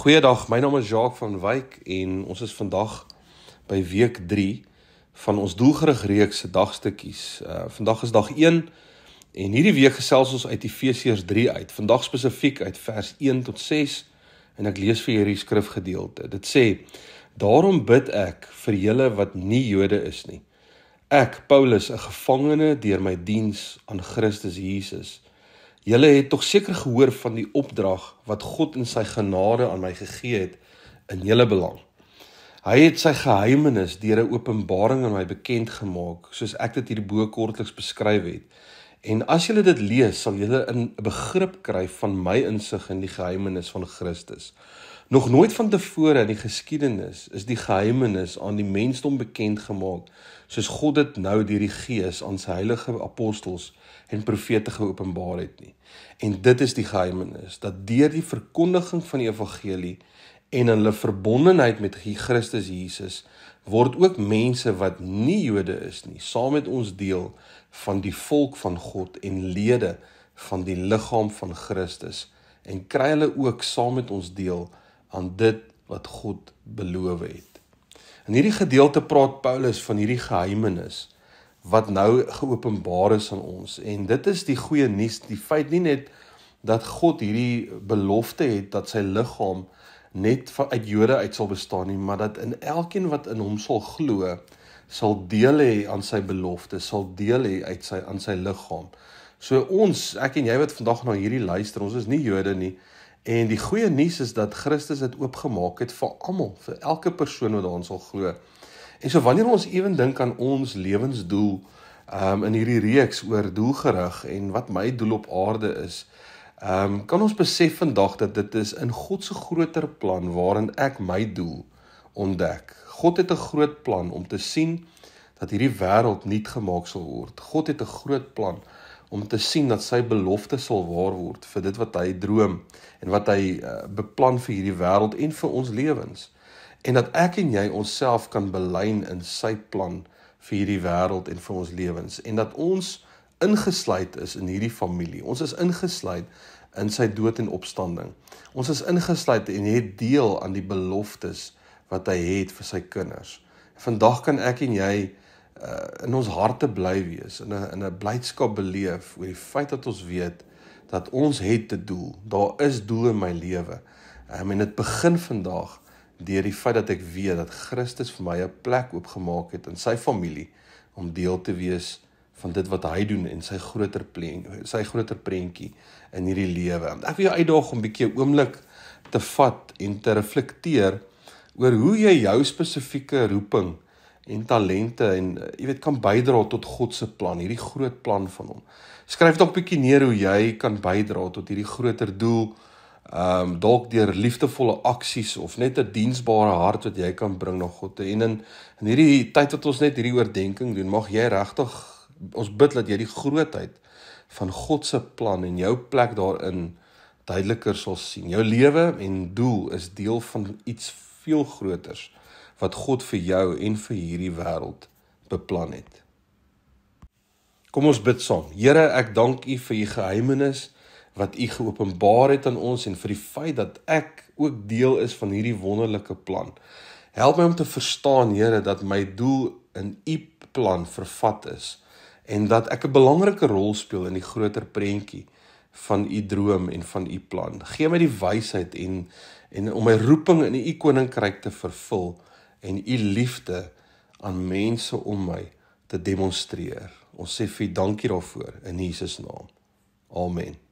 Goeiedag, my naam is Jacques van Wyk en ons is vandag by week 3 van ons doelgerig reeks se dagstukkies. Uh vandag is dag 1 en hierdie week gesels ons uit Efesiërs 3 uit. Vandag spesifiek uit vers 1 tot 6 en ek lees vir hierdie skrifgedeelte. Dit sê: Daarom bid ek vir julle wat nie Jode is nie. Ek, Paulus, 'n gevangene deur my diens aan Christus Jesus Julle het tog seker gehoor van die opdrag wat God in sy genade aan my gegee het in julle belang. Hy het sy geheimenis deur 'n openbaring aan my bekend gemaak, soos ek dit hierbo kortliks beskryf het. En as julle dit lees, sal julle 'n begrip kry van my insig in die geheimenis van Christus. Nog nooit van tevore in die geskiedenis is die geheimenis aan die mensdom bekend gemaak soos God dit nou deur die Gees aan sy heilige apostels en profete geopenbaar het nie. En dit is die geheimenis dat deur die verkondiging van die evangelie en hulle verbondenheid met Christus Jesus word ook mense wat nie Jode is nie saam met ons deel van die volk van God en lede van die liggaam van Christus en kry hulle ook saam met ons deel aan dit wat God beloof het. In hierdie gedeelte praat Paulus van hierdie geheimenis wat nou geopenbaar is aan ons en dit is die goeie nuus die feit nie net dat God hierdie belofte het dat sy liggaam net uit Jode uit sal bestaan nie maar dat in elkeen wat in hom sal glo sal deel hê aan sy belofte sal deel hê uit sy aan sy liggaam so ons ek en jy wat vandag na hierdie luister ons is nie Jode nie en die goeie nuus is dat Christus dit oopgemaak het vir almal vir elke persoon wat daarin sal glo En so wanneer ons ewen dink aan ons lewensdoel um in hierdie reeks oor doelgerig en wat my doel op aarde is, um kan ons besef vandag dat dit is in God se groter plan waarin ek my doel ontdek. God het 'n groot plan om te sien dat hierdie wêreld nuut gemaak sal word. God het 'n groot plan om te sien dat sy belofte sal waar word vir dit wat hy droom en wat hy uh, beplan vir hierdie wêreld en vir ons lewens en dat ek en jy onsself kan belyn in sy plan vir hierdie wêreld en vir ons lewens en dat ons ingesluit is in hierdie familie. Ons is ingesluit in sy dood en opstanding. Ons is ingesluit en het deel aan die beloftes wat hy het vir sy kinders. Vandag kan ek en jy uh, in ons harte bly wees in 'n in 'n blydskap beleef oor die feit dat ons weet dat ons het 'n doel. Daar is doel in my lewe. Um, en dit begin vandag deur die feit dat ek weet dat Christus vir my 'n plek oopgemaak het in sy familie om deel te wees van dit wat hy doen en sy groter plan, sy groter prentjie in hierdie lewe. Ek wil jou uitdaag om 'n bietjie oomblik te vat en te reflekteer oor hoe jy jou spesifieke roeping en talente en jy weet kan bydra tot God se plan, hierdie groot plan van hom. Skryf dalk 'n bietjie neer hoe jy kan bydra tot hierdie groter doel ehm um, dalk deur liefdevolle aksies of net 'n diensbare hart wat jy kan bring na God. En in in hierdie tyd wat ons net hierdie oordeenking doen, mag jy regtig ons bid dat jy die grootheid van God se plan en jou plek daarin duideliker sal sien. Jou lewe en doel is deel van iets veel groters wat God vir jou en vir hierdie wêreld beplan het. Kom ons bid saam. Here, ek dank U vir U geheimenis wat u geopenbaar het aan ons en vir die feit dat ek ook deel is van hierdie wonderlike plan. Help my om te verstaan, Here, dat my doel in u plan vervat is en dat ek 'n belangrike rol speel in die groter prentjie van u droom en van u plan. Gee my die wysheid en en om my roeping in u koninkryk te vervul en u liefde aan mense om my te demonstreer. Ons sê vir dankie daarvoor in Jesus naam. Amen.